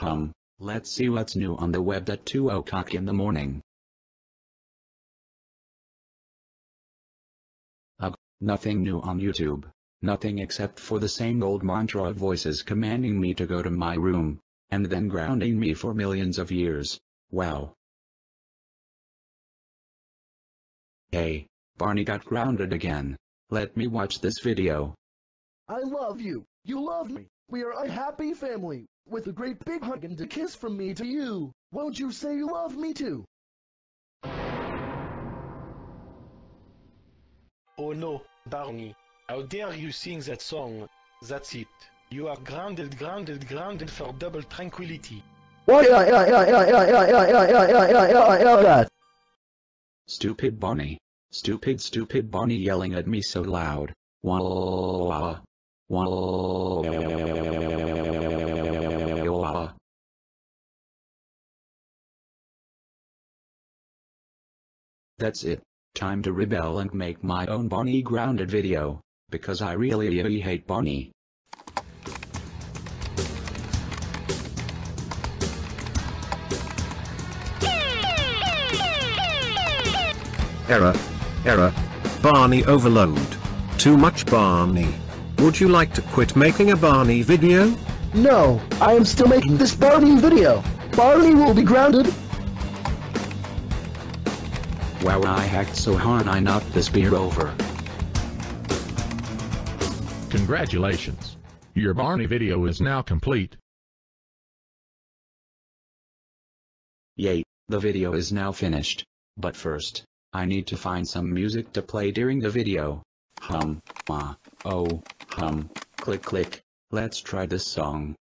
Hum, let's see what's new on the web at 2 o'clock in the morning. Ugh, nothing new on YouTube. Nothing except for the same old mantra of voices commanding me to go to my room, and then grounding me for millions of years. Wow. Hey, Barney got grounded again. Let me watch this video. I love you. You love me. We are a happy family, with a great big hug and a kiss from me to you. Won't you say you love me too? Oh no, Barney. How dare you sing that song? That's it. You are grounded, grounded, grounded for double tranquility. Stupid Bonnie. Stupid stupid Bonnie yelling at me so loud. Wah Wah That's it. Time to rebel and make my own Bonnie grounded video, because I really really hate Bonnie. Error. Error. Barney overload. Too much Barney. Would you like to quit making a Barney video? No, I am still making this Barney video. Barney will be grounded. Wow I hacked so hard I knocked this beer over. Congratulations. Your Barney video is now complete. Yay, the video is now finished. But first, I need to find some music to play during the video. Hum, ah, oh, hum, click click, let's try this song.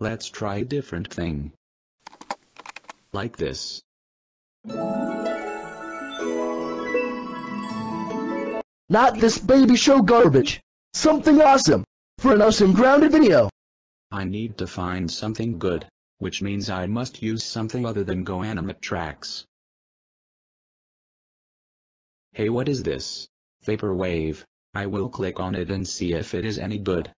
Let's try a different thing. Like this. Not this baby show garbage. Something awesome. For an awesome grounded video. I need to find something good, which means I must use something other than GoAnimate tracks. Hey what is this? Vaporwave. I will click on it and see if it is any good.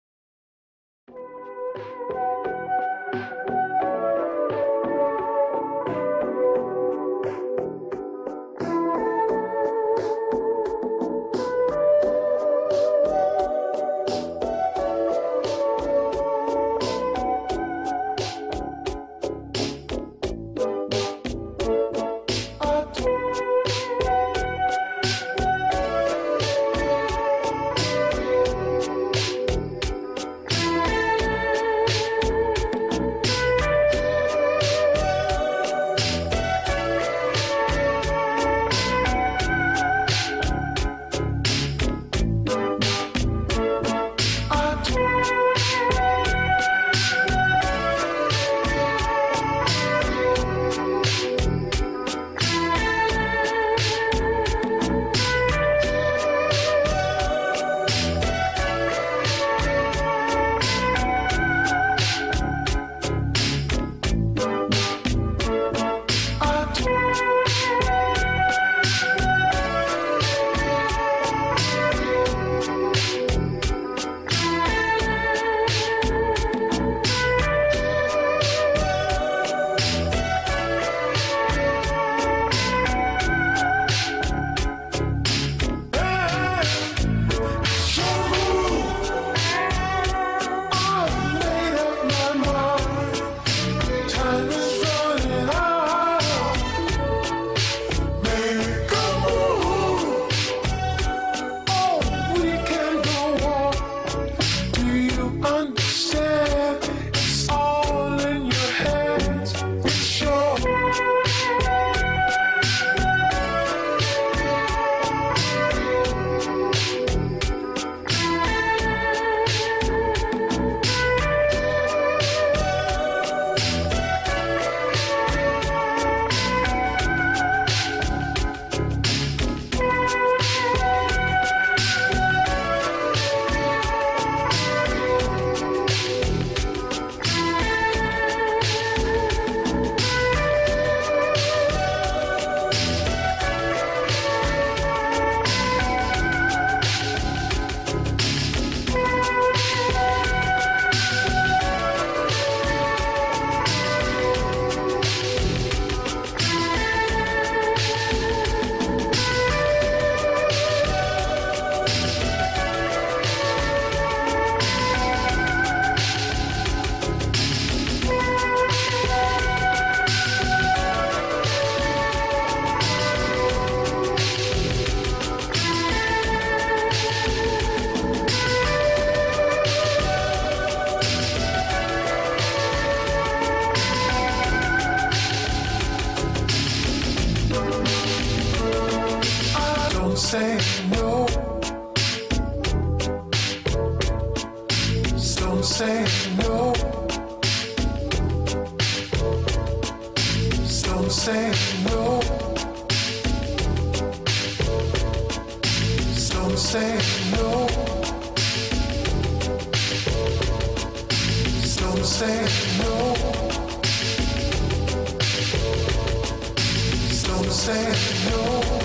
Some say no. Some say no. Some say no. Some say no.